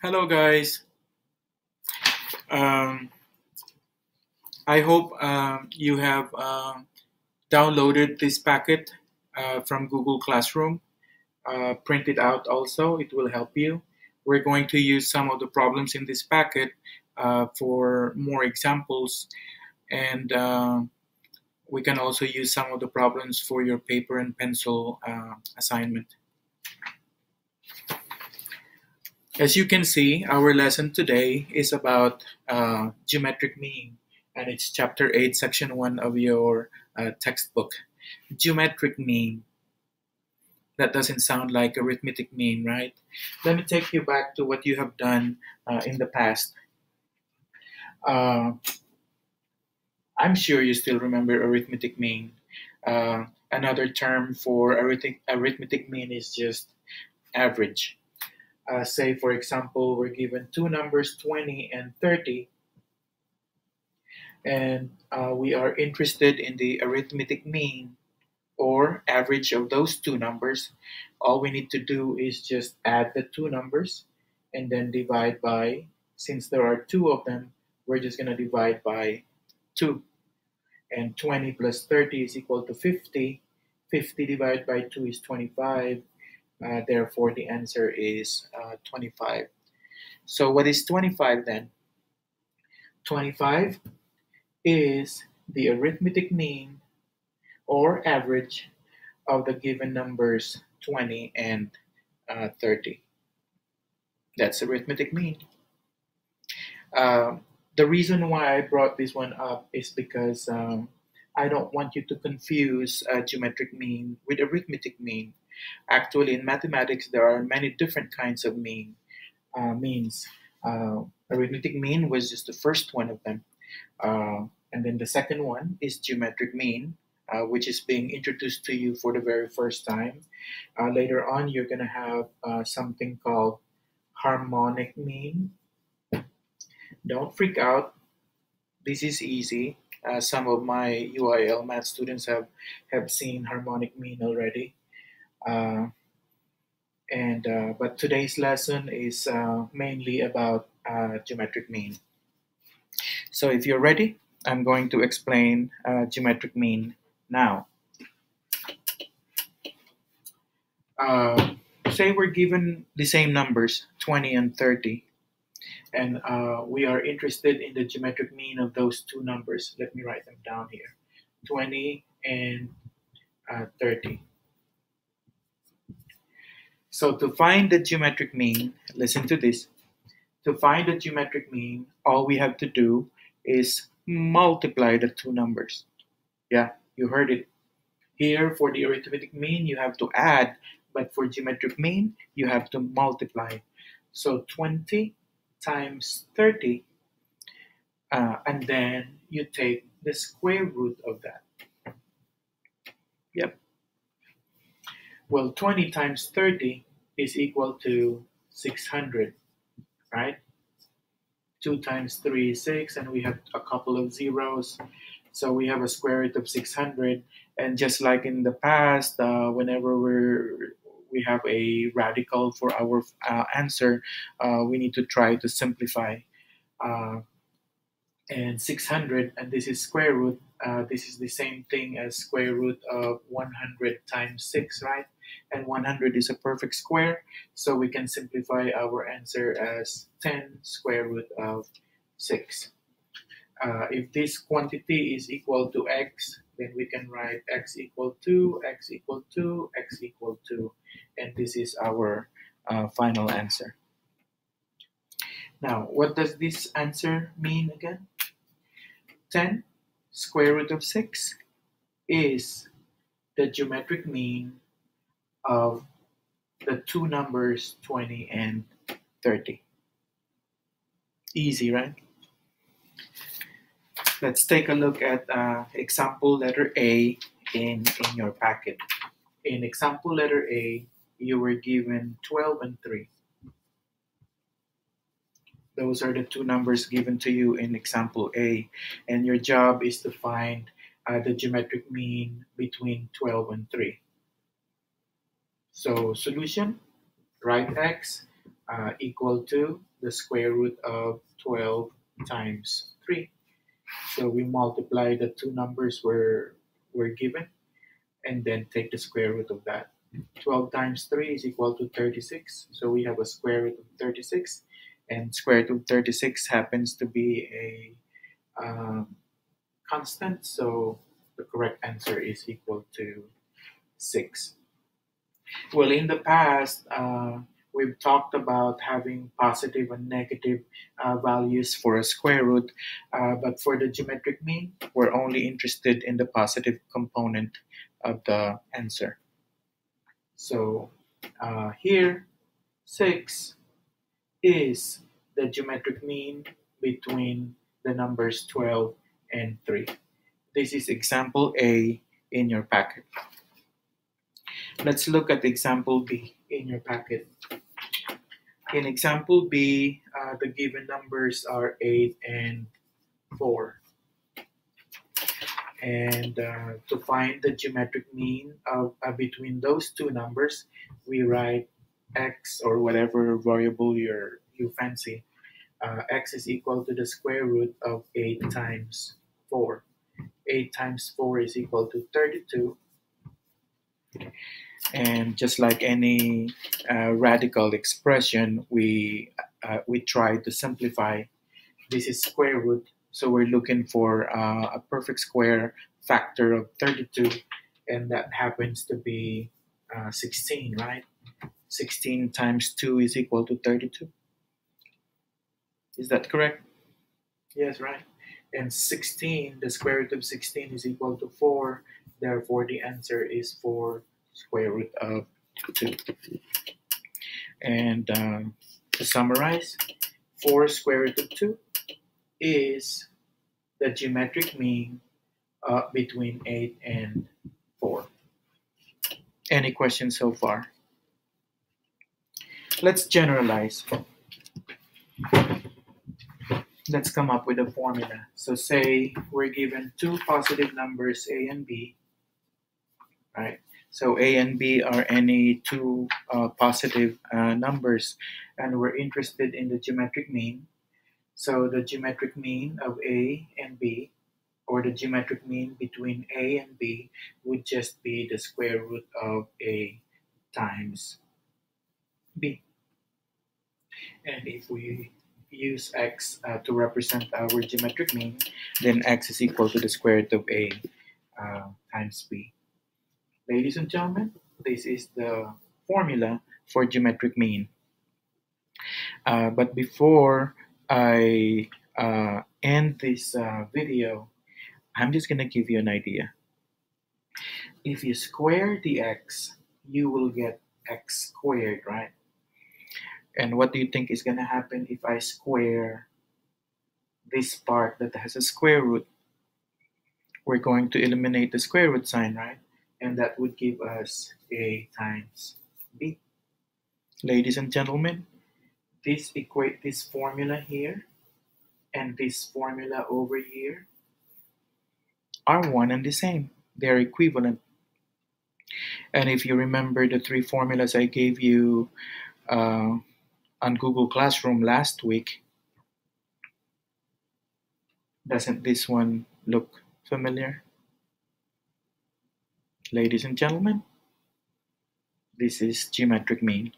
Hello, guys. Um, I hope um, you have uh, downloaded this packet uh, from Google Classroom. Uh, print it out also, it will help you. We're going to use some of the problems in this packet uh, for more examples, and uh, we can also use some of the problems for your paper and pencil uh, assignment. As you can see, our lesson today is about uh, geometric mean, and it's chapter 8, section 1 of your uh, textbook. Geometric mean. That doesn't sound like arithmetic mean, right? Let me take you back to what you have done uh, in the past. Uh, I'm sure you still remember arithmetic mean. Uh, another term for arithmetic, arithmetic mean is just average uh, say for example we're given two numbers 20 and 30 and uh, we are interested in the arithmetic mean or average of those two numbers. All we need to do is just add the two numbers and then divide by since there are two of them we're just going to divide by 2 and 20 plus 30 is equal to 50 50 divided by 2 is 25 uh, therefore, the answer is uh, 25. So what is 25 then? 25 is the arithmetic mean or average of the given numbers 20 and uh, 30. That's arithmetic mean. Um, the reason why I brought this one up is because um, I don't want you to confuse geometric mean with arithmetic mean. Actually, in mathematics, there are many different kinds of mean uh, means. Uh, arithmetic mean was just the first one of them. Uh, and then the second one is geometric mean, uh, which is being introduced to you for the very first time. Uh, later on, you're going to have uh, something called harmonic mean. Don't freak out. This is easy. some of my UIL math students have, have seen harmonic mean already. Uh, and uh, but today's lesson is uh, mainly about geometric mean. So if you're ready, I'm going to explain geometric mean now. Uh, say we're given the same numbers 20 and 30 and uh, we are interested in the geometric mean of those two numbers let me write them down here 20 and uh, 30 so to find the geometric mean, listen to this. To find the geometric mean, all we have to do is multiply the two numbers. Yeah, you heard it. Here for the arithmetic mean, you have to add, but for geometric mean, you have to multiply. So 20 times 30, uh, and then you take the square root of that. Yep. Well, 20 times 30 is equal to 600, right? 2 times 3 is 6, and we have a couple of zeros. So we have a square root of 600. And just like in the past, uh, whenever we're we have a radical for our uh, answer, uh, we need to try to simplify. Uh, and 600, and this is square root, uh, this is the same thing as square root of 100 times 6, right? And 100 is a perfect square, so we can simplify our answer as 10 square root of 6. Uh, if this quantity is equal to x, then we can write x equal to, x equal to, x equal to, and this is our uh, final answer. Now, what does this answer mean again? 10 square root of 6 is the geometric mean of the two numbers 20 and 30. Easy, right? Let's take a look at uh, example letter A in, in your packet. In example letter A, you were given 12 and 3. Those are the two numbers given to you in example A. And your job is to find uh, the geometric mean between 12 and 3. So solution, write x, uh, equal to the square root of 12 times 3. So we multiply the two numbers we're, we're given and then take the square root of that. 12 times 3 is equal to 36. So we have a square root of 36 and square root of 36 happens to be a um, constant. So the correct answer is equal to 6. Well, in the past, uh, we've talked about having positive and negative uh, values for a square root, uh, but for the geometric mean, we're only interested in the positive component of the answer. So uh, here, 6 is the geometric mean between the numbers 12 and 3. This is example A in your packet. Let's look at example B in your packet. In example B, uh, the given numbers are 8 and 4. And uh, to find the geometric mean of uh, between those two numbers, we write x or whatever variable you you fancy. Uh, x is equal to the square root of 8 times 4. 8 times 4 is equal to 32. And just like any uh, radical expression, we, uh, we try to simplify. This is square root so we're looking for uh, a perfect square factor of 32, and that happens to be uh, 16, right? 16 times 2 is equal to 32. Is that correct? Yes, right. And 16, the square root of 16 is equal to 4. Therefore, the answer is 4 square root of 2. And um, to summarize, 4 square root of 2 is the geometric mean uh, between 8 and 4. Any questions so far? Let's generalize. Let's come up with a formula. So say we're given two positive numbers a and b, right? So a and b are any two uh, positive uh, numbers and we're interested in the geometric mean so the geometric mean of A and B, or the geometric mean between A and B, would just be the square root of A times B. And if we use x uh, to represent our geometric mean, then x is equal to the square root of A uh, times B. Ladies and gentlemen, this is the formula for geometric mean. Uh, but before I uh, end this uh, video, I'm just going to give you an idea. If you square the x, you will get x squared, right? And what do you think is going to happen if I square this part that has a square root? We're going to eliminate the square root sign, right? And that would give us a times b. Ladies and gentlemen, this equate this formula here and this formula over here are one and the same. They're equivalent. And if you remember the three formulas I gave you uh, on Google Classroom last week, doesn't this one look familiar? Ladies and gentlemen, this is geometric mean.